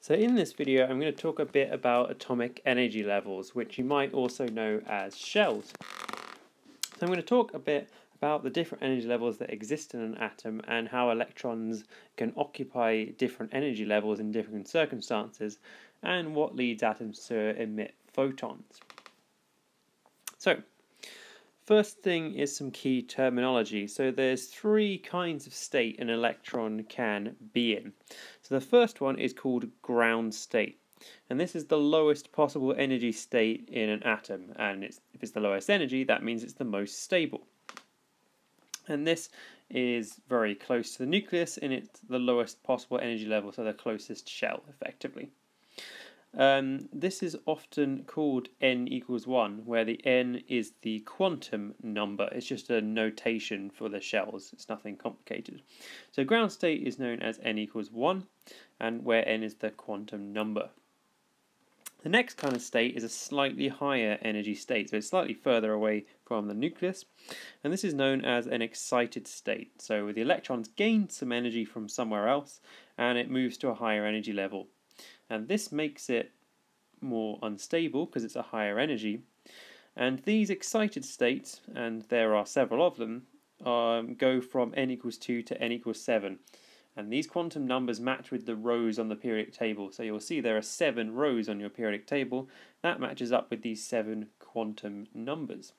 So in this video I'm going to talk a bit about atomic energy levels, which you might also know as shells. So I'm going to talk a bit about the different energy levels that exist in an atom and how electrons can occupy different energy levels in different circumstances and what leads atoms to emit photons. So First thing is some key terminology. So there's three kinds of state an electron can be in. So the first one is called ground state. And this is the lowest possible energy state in an atom. And it's, if it's the lowest energy, that means it's the most stable. And this is very close to the nucleus and it's the lowest possible energy level, so the closest shell, effectively. Um, this is often called n equals 1, where the n is the quantum number. It's just a notation for the shells, it's nothing complicated. So ground state is known as n equals 1, and where n is the quantum number. The next kind of state is a slightly higher energy state, so it's slightly further away from the nucleus, and this is known as an excited state. So the electrons gain some energy from somewhere else, and it moves to a higher energy level and this makes it more unstable because it's a higher energy. And these excited states, and there are several of them, um, go from n equals 2 to n equals 7. And these quantum numbers match with the rows on the periodic table. So you'll see there are seven rows on your periodic table. That matches up with these seven quantum numbers.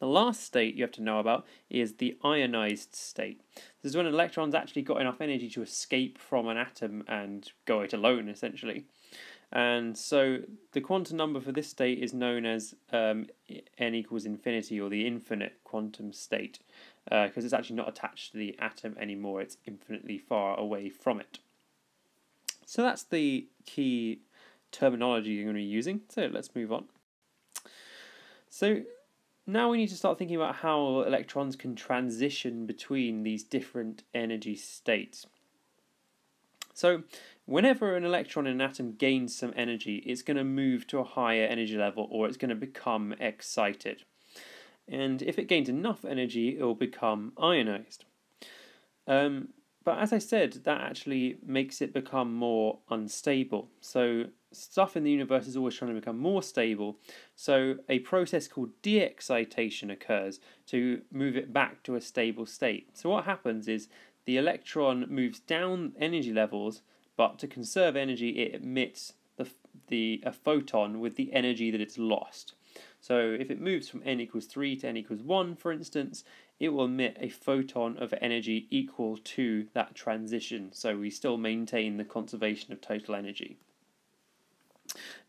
The last state you have to know about is the ionized state. This is when electrons actually got enough energy to escape from an atom and go it alone, essentially. And so the quantum number for this state is known as um, n equals infinity or the infinite quantum state because uh, it's actually not attached to the atom anymore, it's infinitely far away from it. So that's the key terminology you're going to be using. So let's move on. So now we need to start thinking about how electrons can transition between these different energy states. So, whenever an electron in an atom gains some energy, it's going to move to a higher energy level or it's going to become excited. And if it gains enough energy, it will become ionized. Um, but as I said, that actually makes it become more unstable. So stuff in the universe is always trying to become more stable. So a process called de-excitation occurs to move it back to a stable state. So what happens is the electron moves down energy levels, but to conserve energy, it emits the, the a photon with the energy that it's lost. So if it moves from n equals 3 to n equals 1, for instance, it will emit a photon of energy equal to that transition. So we still maintain the conservation of total energy.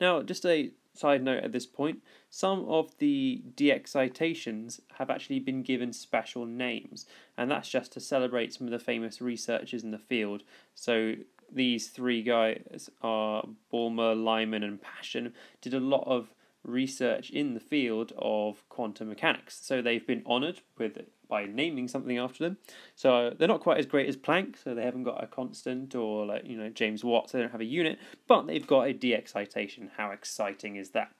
Now, just a side note at this point, some of the de-excitations have actually been given special names, and that's just to celebrate some of the famous researchers in the field. So these three guys are Balmer, Lyman, and Paschen, did a lot of research in the field of quantum mechanics. So they've been honoured with by naming something after them. So they're not quite as great as Planck, so they haven't got a constant or like you know James Watt. So they don't have a unit, but they've got a de-excitation. How exciting is that?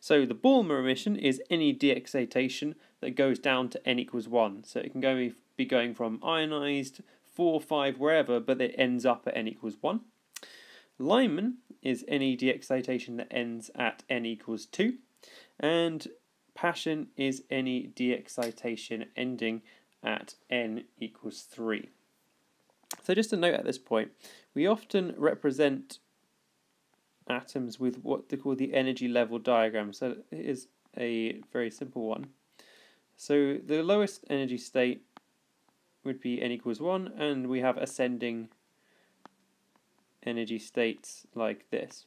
So the Balmer emission is any de-excitation that goes down to n equals one. So it can go be going from ionized four, five, wherever, but it ends up at n equals one. Lyman is any de-excitation that ends at n equals 2. And Paschen is any de-excitation ending at n equals 3. So just a note at this point, we often represent atoms with what they call the energy level diagram. So it is a very simple one. So the lowest energy state would be n equals 1, and we have ascending energy states like this.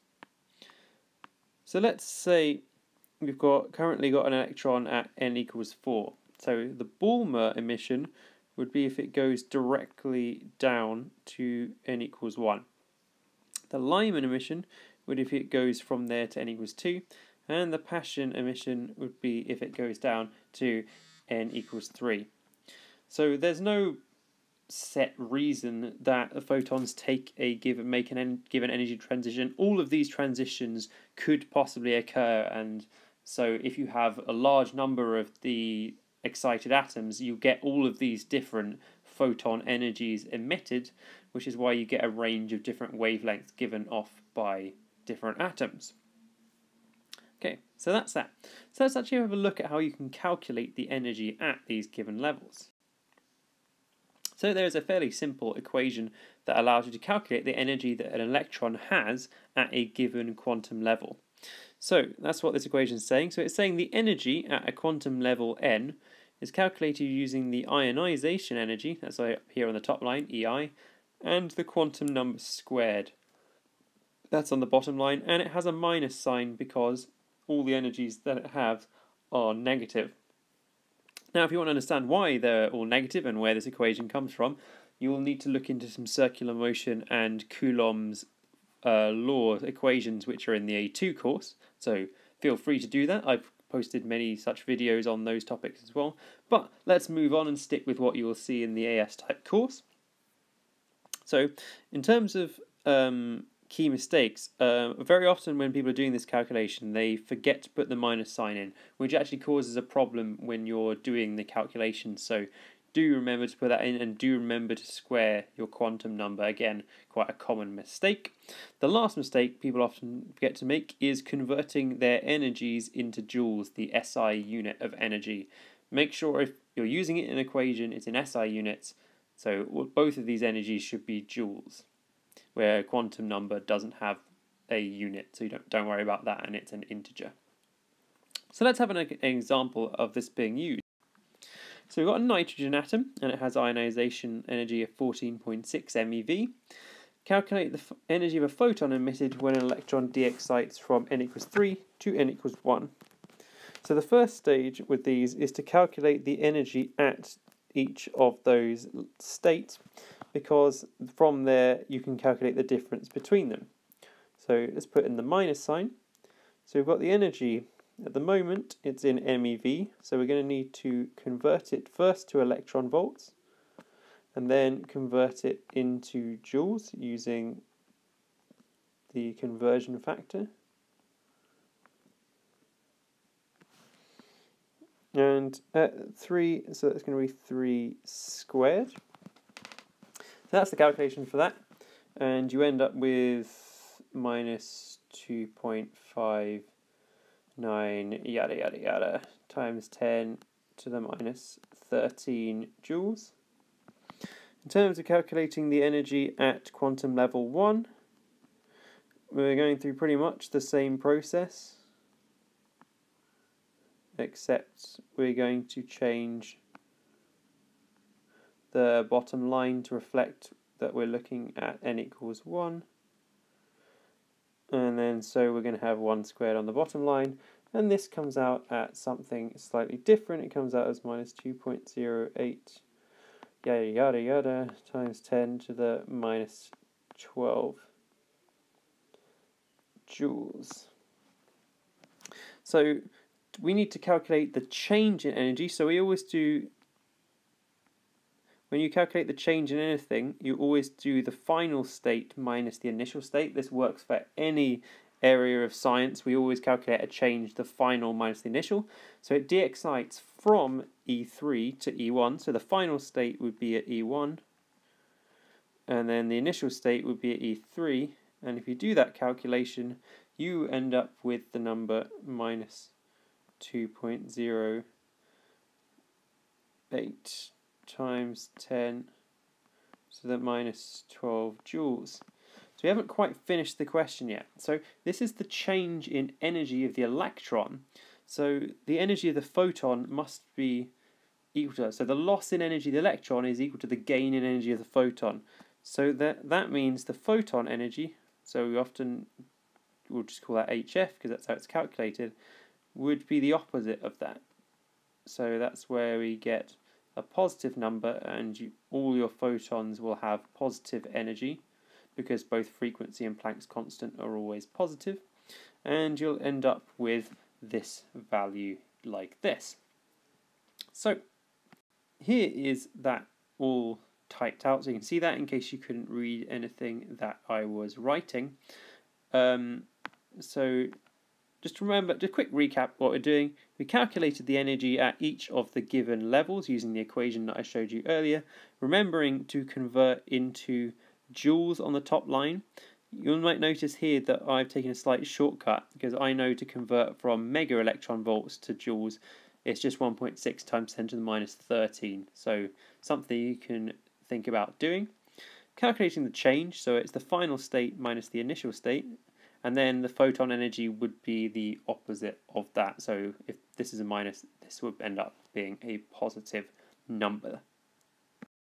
So let's say we've got currently got an electron at n equals 4. So the Balmer emission would be if it goes directly down to n equals 1. The Lyman emission would if it goes from there to n equals 2. And the Paschen emission would be if it goes down to n equals 3. So there's no set reason that the photons take a given make an given energy transition. All of these transitions could possibly occur, and so if you have a large number of the excited atoms, you get all of these different photon energies emitted, which is why you get a range of different wavelengths given off by different atoms. Okay, so that's that. So let's actually have a look at how you can calculate the energy at these given levels. So there's a fairly simple equation that allows you to calculate the energy that an electron has at a given quantum level. So that's what this equation is saying. So it's saying the energy at a quantum level n is calculated using the ionization energy, that's up here on the top line, EI, and the quantum number squared. That's on the bottom line, and it has a minus sign because all the energies that it has are negative. Now, if you want to understand why they're all negative and where this equation comes from, you will need to look into some circular motion and Coulomb's uh, law equations, which are in the A2 course. So feel free to do that. I've posted many such videos on those topics as well. But let's move on and stick with what you will see in the AS type course. So, in terms of um, key mistakes, uh, very often when people are doing this calculation, they forget to put the minus sign in, which actually causes a problem when you're doing the calculation. So, do remember to put that in and do remember to square your quantum number. Again, quite a common mistake. The last mistake people often forget to make is converting their energies into joules, the SI unit of energy. Make sure if you're using it in an equation, it's in SI units. So both of these energies should be joules, where a quantum number doesn't have a unit, so you don't, don't worry about that and it's an integer. So let's have an, an example of this being used. So we've got a nitrogen atom and it has ionization energy of 14.6 MeV. Calculate the energy of a photon emitted when an electron de-excites from n equals 3 to n equals 1. So the first stage with these is to calculate the energy at each of those states because from there you can calculate the difference between them. So let's put in the minus sign. So we've got the energy at the moment it's in MeV, so we're going to need to convert it first to electron volts and then convert it into joules using the conversion factor. And at 3, so that's going to be 3 squared. So that's the calculation for that. And you end up with minus 2.5 9 yada yada yada times 10 to the minus 13 joules. In terms of calculating the energy at quantum level 1, we're going through pretty much the same process, except we're going to change the bottom line to reflect that we're looking at n equals 1 and then so we're going to have 1 squared on the bottom line and this comes out at something slightly different. It comes out as minus 2.08 yada yada yada times 10 to the minus 12 joules. So we need to calculate the change in energy. So we always do when you calculate the change in anything, you always do the final state minus the initial state. This works for any area of science. We always calculate a change, the final minus the initial. So it de-excites from E3 to E1. So the final state would be at E1. And then the initial state would be at E3. And if you do that calculation, you end up with the number minus 2.08 times 10 so that minus 12 joules. So we haven't quite finished the question yet. So this is the change in energy of the electron. So the energy of the photon must be equal to, so the loss in energy of the electron is equal to the gain in energy of the photon. So that, that means the photon energy, so we often, we'll just call that HF because that's how it's calculated, would be the opposite of that. So that's where we get a positive number and you, all your photons will have positive energy because both frequency and Planck's constant are always positive and you'll end up with this value like this. So here is that all typed out so you can see that in case you couldn't read anything that I was writing. Um, so just remember, just a quick recap what we're doing. We calculated the energy at each of the given levels using the equation that I showed you earlier, remembering to convert into joules on the top line. You might notice here that I've taken a slight shortcut because I know to convert from mega electron volts to joules, it's just 1.6 times 10 to the minus 13. So something you can think about doing. Calculating the change, so it's the final state minus the initial state, and then the photon energy would be the opposite of that. So if this is a minus, this would end up being a positive number.